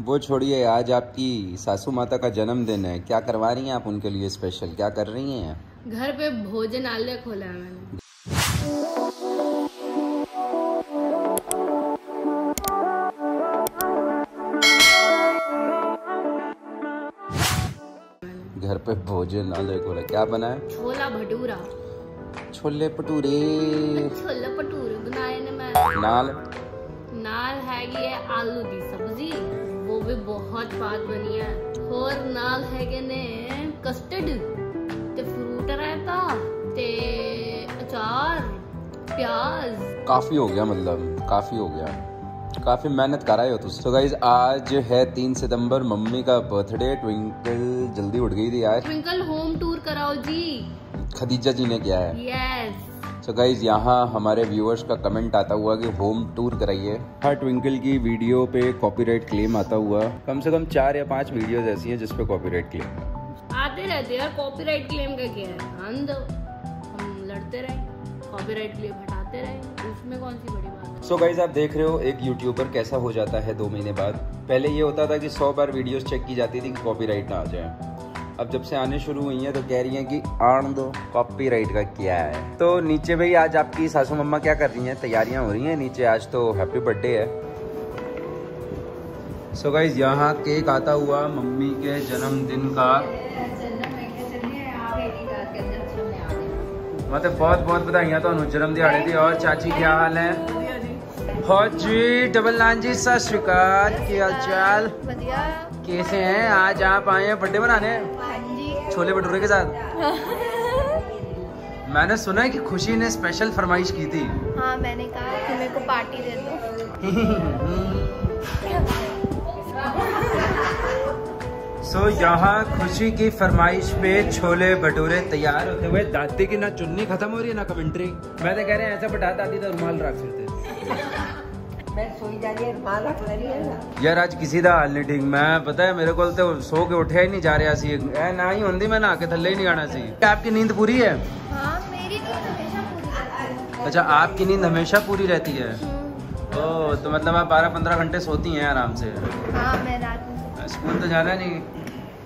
वो छोड़िए आज आपकी सासू माता का जन्मदिन है। क्या करवा रही हैं आप उनके लिए स्पेशल क्या कर रही हैं? घर पे भोजनालय खोला है मैंने। घर पे भोजन आलय खोला। क्या बना है? छोला भटूरा। छोले भटूरे। छोले भटूरे बनाए ने मैं नाल। नाल है आलू की सब्ज़ी। ਉਹ ਵੀ ਬਹੁਤ ਸਵਾਦ ਬਣੀ ਹੈ ਹੋਰ ਨਾਲ ਹੈਗੇ ਨੇ ਕਸਟਰਡ ਤੇ ਫਰੂਟ ਰਾਇਤਾ ਤੇ ਅਚਾਰ ਪਿਆਜ਼ काफी हो गया मतलब काफी हो गया काफी मेहनत कर आए हो तुम तो गाइज आज है तीन सितंबर मम्मी का बर्थडे ट्विंकल जल्दी उठ गई थी आज ट्विंकल होम टूर कराओ जी खदीजा जी ने किया है यस तो गाइज़ यहाँ हमारे व्यूअर्स का कमेंट आता हुआ कि होम टूर कराइए। हर ट्विंकल की वीडियो पे कॉपीराइट क्लेम आता हुआ। कम से कम चार या पाँच वीडियोस ऐसी हैं जिसपे कॉपीराइट क्लेम आते रहते हैं यार कॉपीराइट क्लेम का क्या है? हम हम लड़ते रहे कॉपीराइट क्लेम हटाते रहे। उसमें कौन सी बड़ी बात सो गाइज़ आप देख रहे हो एक यूट्यूबर कैसा हो जाता है दो महीने बाद। पहले ये होता था कि सौ बार वीडियोस चेक की जाती थी कि कॉपीराइट ना आ जाए। अब जब से आने शुरू हुई हैं तो कह रही हैं कि आन दो कॉपीराइट का क्या है। तो नीचे भाई, आज आपकी सासू मम्मा क्या कर रही हैं? तैयारियाँ हो रही हैं नीचे, आज तो हैप्पी बर्थडे है। सो गाइज़ यहाँ केक आता हुआ, मम्मी के जन्मदिन का। मतलब बहुत बहुत बधाइयाँ तो जन्म दिहाड़े दी, और चाची क्या हाल है? हो जी डबल नान जी सत श्रीकाल की हाल चाल? कैसे हैं? आज आप आए हैं बर्थडे मनाने? हाँ छोले भटूरे के साथ? मैंने सुना है कि खुशी ने स्पेशल फरमाइश की थी। हाँ मैंने कहा कि मेरे को पार्टी दे दो। सो so, यहाँ खुशी की फरमाइश पे छोले भटूरे तैयार होते हुए दादी की ना चुन्नी खत्म हो रही है ना कमेंट्री मैं तो कह रहे हैं ऐसा बटा दादी तो रुमाल रख फिरते यार आज किसी ਦਾ ਹਾਲ ਨਹੀਂ ਠੀਕ ਮੈਂ ਪਤਾ ਹੈ ਮੇਰੇ ਕੋਲ ਤੇ ਸੋ ਕੇ ਉੱਠਿਆ ਹੀ ਨਹੀਂ ਜਾ ਰਿਹਾ ਸੀ ਐ ਨਾ ਹੀ ਹੁੰਦੀ ਮੈਂ ਨਹਾ ਕੇ ਥੱਲੇ ਹੀ ਨਹੀਂ ਆਣਾ ਸੀ आपकी नींद पूरी है हाँ मेरी तो हमेशा पूरी रहती है अच्छा आपकी नींद हमेशा पूरी रहती है हम्म, ओ तो मतलब आप बारह पंद्रह घंटे सोती हैं आराम से हाँ मैं रात में स्कूल तो जाना नहीं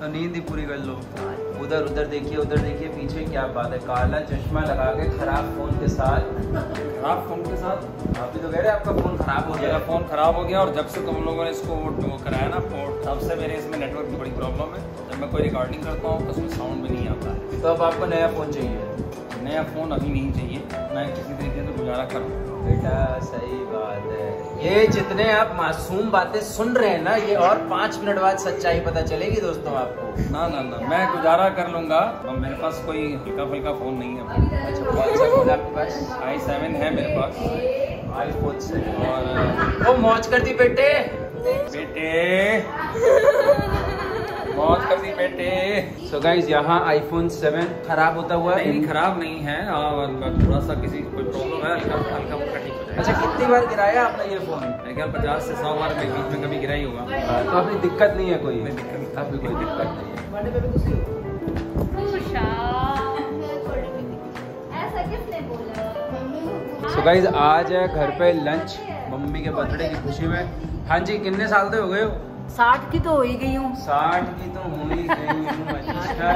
तो नींद ही पूरी कर लो उधर उधर देखिए उधर देखिए पीछे क्या बात है? काला चश्मा लगा के खराब फ़ोन के साथ। खराब फ़ोन के साथ? आप भी तो कह रहे हैं आपका फ़ोन खराब हो गया। मेरा फ़ोन खराब हो गया और जब से तुम लोगों ने इसको वो कराया ना पोर्ट तब से मेरे इसमें नेटवर्क की बड़ी प्रॉब्लम है। जब मैं कोई रिकॉर्डिंग करता हूँ तो उसमें साउंड भी नहीं आता है। तो अब आपको नया फ़ोन चाहिए। नया फ़ोन अभी नहीं चाहिए। मैं किसी तरीके से गुजारा करूँ बेटा सही बात है। ये जितने आप मासूम बातें सुन रहे हैं ना ये और पाँच मिनट बाद सच्चाई पता चलेगी दोस्तों आपको। ना ना ना मैं गुजारा कर लूँगा अब मेरे पास कोई हल्का फुल्का फ़ोन नहीं है। अच्छा कौन सा फ़ोन आपके पास? आई सेवन है मेरे पास। आईफोन से और ओ मौज कर दी बेटे। बेटे। कर दी बेटे। सो गाइज़ यहाँ आईफोन 7 खराब होता हुआ नहीं नहीं, खराब नहीं है हाँ, थोड़ा सा किसी कोई प्रॉब्लम है हल्का हल्का फुल्का ठीक हो अच्छा कितनी बार गिराया आपने ये फ़ोन मेरे ख्याल पचास से सौ बार में बीच में कभी गिरा ही होगा। हाँ, तो अभी दिक्कत नहीं है कोई? कोई दिक्कत नहीं। अभी कोई दिक्कत नहीं है। सो गाइज़ आज है घर पे लंच मम्मी के बर्थडे की खुशी में। हाँ जी कितने साल के हो गए हो? साठ की तो हो ही गई हूँ। साठ की तो हो ही गई हूँ। अच्छा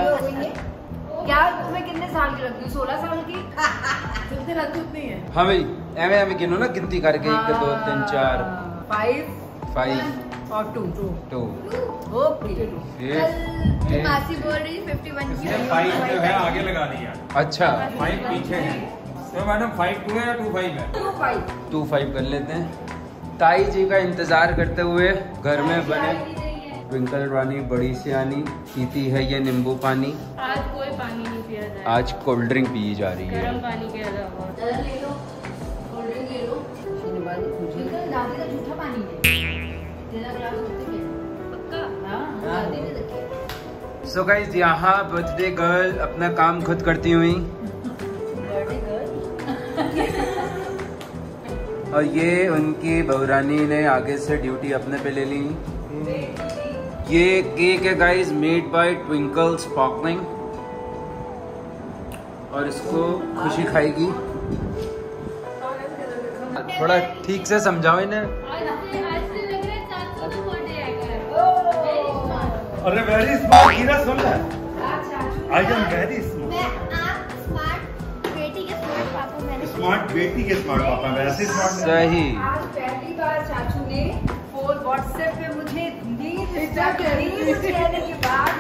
क्या तुम्हें कितने साल की लगती सोलह साल की? लगती उतनी है। हाँ भाई एवं एवं गिनो ना गिनती करके? एक दो तीन चार। फाइव फाइव और टू टू ओके मासी बोल रही फिफ्टी वन की फाइव जो है आगे लगा दिया। अच्छा। फाइव पीछे है। तो मैडम फाइव टू है या टू फाइव है? टू फाइव टू फाइव कर लेते हैं। ताई जी का इंतज़ार करते हुए घर में बने। ट्विंकल रानी बड़ी सियानी पीती है ये नींबू पानी। आज कोई पानी नहीं पिया जाए। आज कोल्ड ड्रिंक पी जा रही है। पानी के अलावा ले लो कोल्ड ड्रिंक ले लो। बिल्कुल दादी का झूठा पानी है। तेरा ग्लास होते पक्का? दादी ने रखे सो गाइज़ यहाँ बर्थडे गर्ल अपना काम खुद करती हुई। और ये उनकी बहुरानी ने आगे से ड्यूटी अपने पे ले ली। ये केक है guys made by Twinkle sparkling और इसको खुशी खाएगी। थोड़ा ठीक से समझाओ इन्हें। है है अरे वेरी स्मार्ट सुन ले। अच्छा I am very smart smart बेटी के स्मार्ट पापा वैसे स्मार्ट सही। आज पहली बार चाचू ने फ़ोन व्हाट्सएप पे मुझे कहने के बाद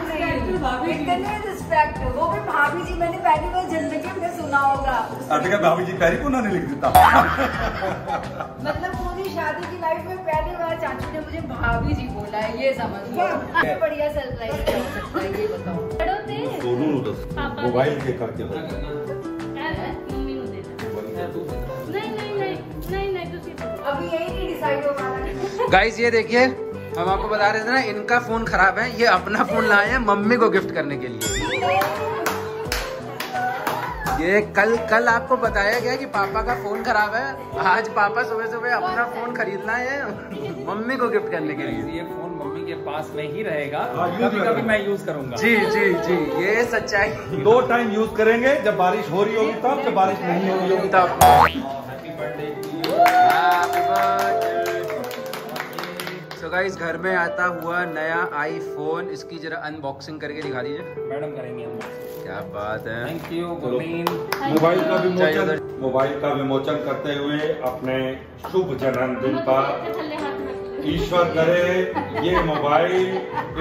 भाभी जी। मैंने पहली बार ज़िंदगी में सुना होगा। भाभी जी पहली को लिख देता? मतलब पूरी शादी की लाइफ में पहली बार चाचू ने मुझे भाभी जी बोला है ये समझ बढ़िया सरप्राइज़ बताओ मोबाइल के। करके नहीं गाइस ये देखिए, हम आपको बता रहे थे ना, इनका फ़ोन खराब है, ये अपना फ़ोन लाए हैं मम्मी को गिफ्ट करने के लिए। ये कल कल आपको बताया गया कि पापा का फ़ोन खराब है। आज पापा सुबह सुबह अपना फ़ोन खरीदना है मम्मी को गिफ्ट करने के लिए। ये फ़ोन मम्मी के पास में ही रहेगा। हाँ, कभी कभी मैं यूज़ करूँगा। जी जी जी ये सच्चाई। दो टाइम यूज़ करेंगे जब बारिश हो रही होगी तब जब बारिश नहीं हो रही होगी तब। हैप्पी बर्थडे सो गाइस घर में आता हुआ नया आईफोन इसकी जरा अनबॉक्सिंग करके दिखा दीजिए। मैडम करेंगे हम क्या बात है। थैंक यू मोबाइल का विमोचन मोबाइल का विमोचन करते हुए अपने शुभ जन्मदिन दोनों पर। ईश्वर करे ये मोबाइल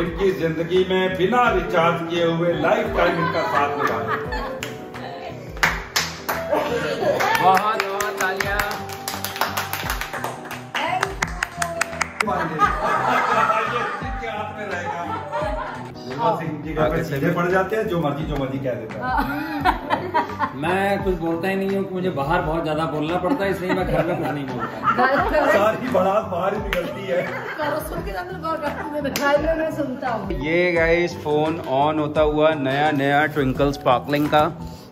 इनकी ज़िंदगी में बिना रिचार्ज किए हुए लाइफ टाइम इनका साथ निभाए सीधे पड़ जाते हैं जो मर्ज़ी जो मर्ज़ी कह देता है। मैं कुछ बोलता ही नहीं हूँ मुझे बाहर बहुत ज़्यादा बोलना पड़ता है इसलिए मैं घर में कुछ नहीं बोलता। सारी बड़ात बाहर ही निकलती है। घर में मैं सुनता हूँ। ये गाइस फ़ोन ऑन होता हुआ नया नया ट्विंकल स्पार्कलिंग का।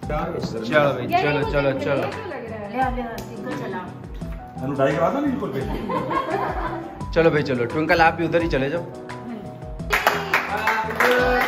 चलो भाई चलो चलो चलो। चलो। भाई चलो ट्विंकल आप भी उधर ही चले जाओ। चलो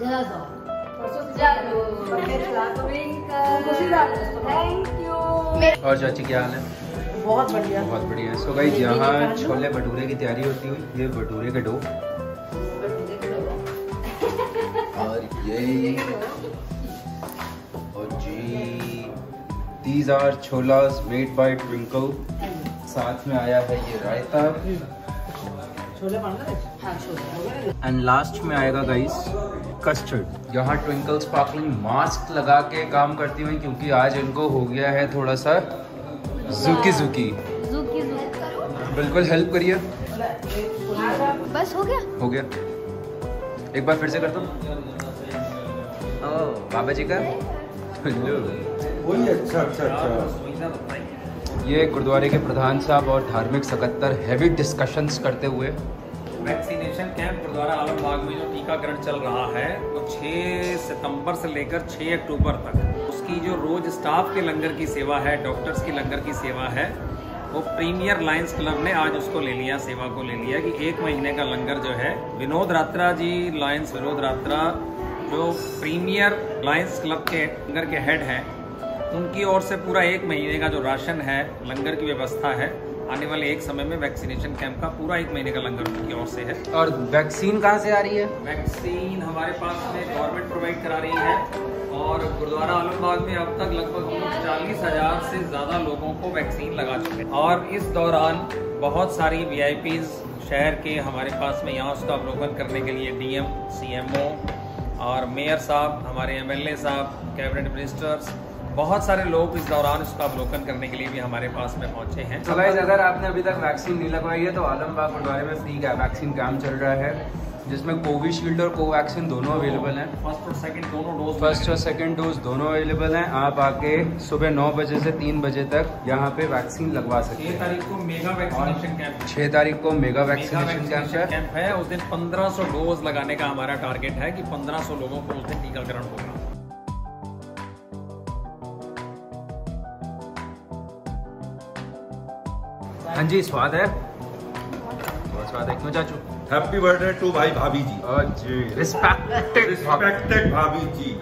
जरा थैंक और चाची क्या हाल है? बहुत बढ़िया। बहुत बढ़िया। सो गाइस यहाँ छोले भटूरे की तैयारी होती हुई ये भटूरे के डो। और ये और जी दीज आर छोलास मेड बाय ट्विंकल साथ में आया है ये रायता। एंड लास्ट में आएगा गाइस कस्टर्ड यहाँ ट्विंकल स्पार्कलिंग मास्क लगा के काम करती हुई क्योंकि आज इनको हो गया है थोड़ा सा जुकी जुकी जुकी जुकी बिल्कुल हेल्प करिए। बस हो गया। हो गया। एक बार फिर से करता हूँ बाबा जी का। अच्छा अच्छा अच्छा। ये गुरुद्वारे के प्रधान साहब और धार्मिक सकत्तर हैवी डिस्कशंस करते हुए। वैक्सीनेशन कैंप गुरुद्वारा आलमबाग में जो टीकाकरण चल रहा है, वो 6 सितंबर से लेकर 6 अक्टूबर तक। उसकी जो रोज स्टाफ के लंगर की सेवा है डॉक्टर्स की लंगर की सेवा है, वो प्रीमियर लायंस क्लब ने आज उसको ले लिया, सेवा को ले लिया कि एक महीने का लंगर जो है। विनोद रात्रा जी लायंस विनोद रात्रा, जो प्रीमियर लायंस क्लब के लंगर के हेड हैं उनकी ओर से पूरा एक महीने का जो राशन है लंगर की व्यवस्था है आने वाले एक समय में वैक्सीनेशन कैंप का पूरा एक महीने का लंगर उनकी ओर से है। और वैक्सीन कहाँ से आ रही है? वैक्सीन हमारे पास में गवर्नमेंट प्रोवाइड करा रही है और गुरुद्वारा आलमबाग में अब तक लगभग हम लोग चालीस हज़ार से ज़्यादा लोगों को वैक्सीन लगा चुके हैं। और इस दौरान बहुत सारी वी शहर के हमारे पास में यहाँ उसका अवलोकन करने के लिए डीएम सीएमओ और मेयर साहब हमारे एमएलए साहब कैबिनेट मिनिस्टर्स बहुत सारे लोग इस दौरान इसका अवलोकन करने के लिए भी हमारे पास में पहुँचे हैं। तो गाइस अगर आपने अभी तक वैक्सीन नहीं लगवाई है तो आलमबाग गुरुद्वारे में फ्री का वैक्सीन कैंप चल रहा है जिसमें कोविशील्ड और कोवैक्सीन दोनों अवेलेबल हैं। फ़र्स्ट और सेकंड दोनों डोज फ़र्स्ट और सेकंड डोज दोनों अवेलेबल हैं। आप आके सुबह नौ बजे से तीन बजे तक यहाँ पे वैक्सीन लगवा सकते हैं। तारीख को मेगा वैक्सीनेशन कैंप छह तारीख को मेगा वैक्सीनेशन कैंप है। कैंप है। उस दिन 1500 डोज लगाने का हमारा टारगेट है कि 1500 लोगों को उस दिन टीकाकरण होगा। हाँ जी स्वाद है। बहुत स्वाद है। क्यों चाचू? हैप्पी बर्थडे टू भाई भाभी जी। रिस्पेक्टेड रिस्पेक्टेड भाभी जी।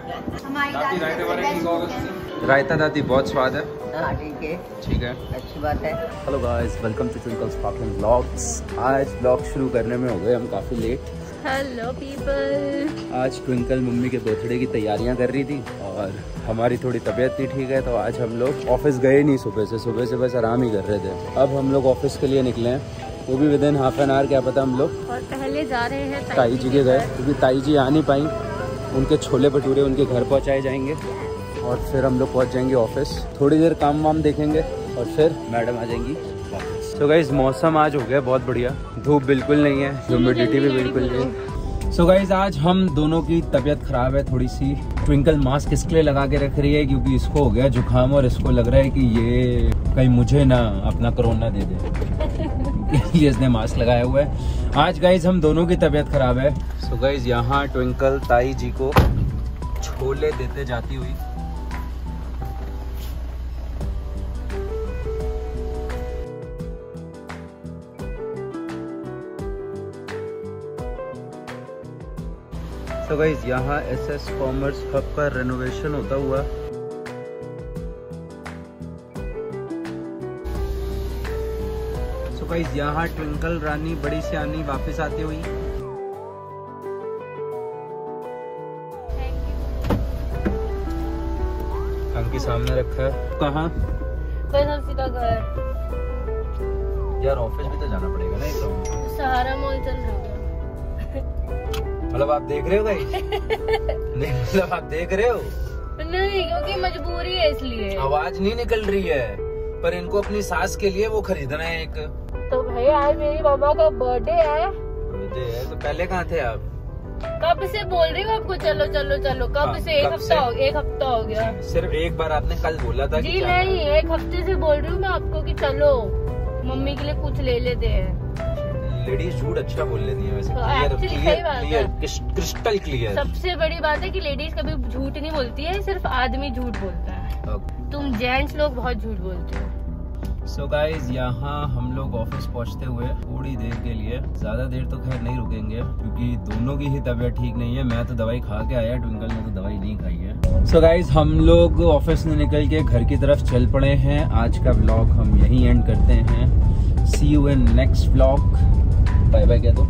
हमारी दादी रायते वाले है। दादी बहुत स्वाद है। हाँ ठीक है। ठीक है। अच्छी बात है। Hello guys welcome to blogs sparkling आज ब्लॉग शुरू करने में हो गए हम काफ़ी लेट हेलो पीपल आज ट्विंकल मम्मी के बर्थडे की तैयारियाँ कर रही थी और हमारी थोड़ी तबीयत नहीं ठीक है तो आज हम लोग ऑफ़िस गए नहीं सुबह से। सुबह से बस आराम ही कर रहे थे। अब हम लोग ऑफ़िस के लिए निकले हैं। वो भी with in half an hour क्या पता हम लोग और पहले जा रहे हैं ताई जी के घर क्योंकि ताई जी आ नहीं पाई। उनके छोले भटूरे उनके घर पहुँचाए जाएँगे और फिर हम लोग पहुँच जाएँगे ऑफ़िस थोड़ी देर काम वाम देखेंगे और फिर मैडम आ जाएँगी। तो गाइज़ मौसम आज हो गया बहुत बढ़िया। धूप बिल्कुल नहीं है ह्यूमिडिटी भी बिल्कुल नहीं। सो so गाइज़ आज हम दोनों की तबीयत खराब है थोड़ी सी ट्विंकल मास्क इसके लिए लगा के रख रही है क्योंकि इसको हो गया जुकाम और इसको लग रहा है कि ये कहीं मुझे ना अपना कोरोना दे दे। ये इसने मास्क लगाया हुआ है। आज गाइज़ हम दोनों की तबीयत खराब है। सो गाइज़ यहाँ ट्विंकल ताई जी को छोले देते जाती हुई सो गाइज़ यहाँ एस एस कॉमर्स हब का रेनोवेशन होता हुआ। सो गाइज़ यहाँ ट्विंकल रानी बड़ी सियानी वापस आती हुई। अंकी सामने रखा है। कहाँ? यार ऑफ़िस भी तो जाना पड़ेगा ना तो। सहारा मॉल चल रहा है। मतलब आप देख रहे हो गाइस नहीं मतलब आप देख रहे हो? नहीं क्योंकि मजबूरी है इसलिए। आवाज़ नहीं निकल रही है पर इनको अपनी सास के लिए वो खरीदना है एक। तो भाई आज मेरी मामा का बर्थडे है। मुझे है, तो पहले कहाँ थे आप? कब से बोल रही हूँ आपको? चलो चलो चलो कब हाँ, से? एक हफ़्ता? हो एक हफ़्ता हो गया। सिर्फ़ एक बार आपने कल बोला था जी नहीं एक हफ़्ते से बोल रही हूँ मैं आपको कि चलो मम्मी के लिए कुछ ले लेते हैं। लेडीज़ झूठ अच्छा बोल लेती है वैसे। तो क्लियर क्लियर है। क्लियर क्रिस्टल क्लियर सबसे बड़ी बात है कि लेडीज़ कभी झूठ नहीं बोलती है सिर्फ़ आदमी झूठ बोलता है। तुम जेंट्स लोग बहुत झूठ बोलते हो। सो गाइज़ यहाँ हम लोग ऑफ़िस पहुँचते हुए थोड़ी देर के लिए ज़्यादा देर तो खैर नहीं रुकेंगे क्योंकि दोनों की ही तबीयत ठीक नहीं है। मैं तो दवाई खा के आया ट्विंकल ने तो दवाई नहीं खाई है। सो so गाइज़ हम लोग ऑफ़िस से निकल के घर की तरफ़ चल पड़े हैं। आज का ब्लॉग हम यहीं एंड करते हैं। See you in next vlog bye bye कह दो।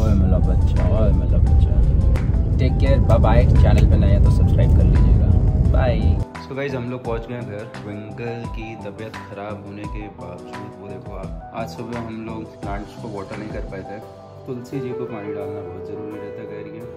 ओए मेरा बच्चा ओए मेरा बच्चा। Take care bye bye channel पे नए हैं तो सब्सक्राइब कर लीजिएगा। बाय सो गाइज़ हम लोग पहुँच गए घर। ट्विंकल की तबीयत खराब होने के बावजूद वो देखो आप आज सुबह हम लोग प्लांट्स को वाटर नहीं कर पाए थे। तुलसी जी को पानी डालना बहुत ज़रूरी रहता है कह रही है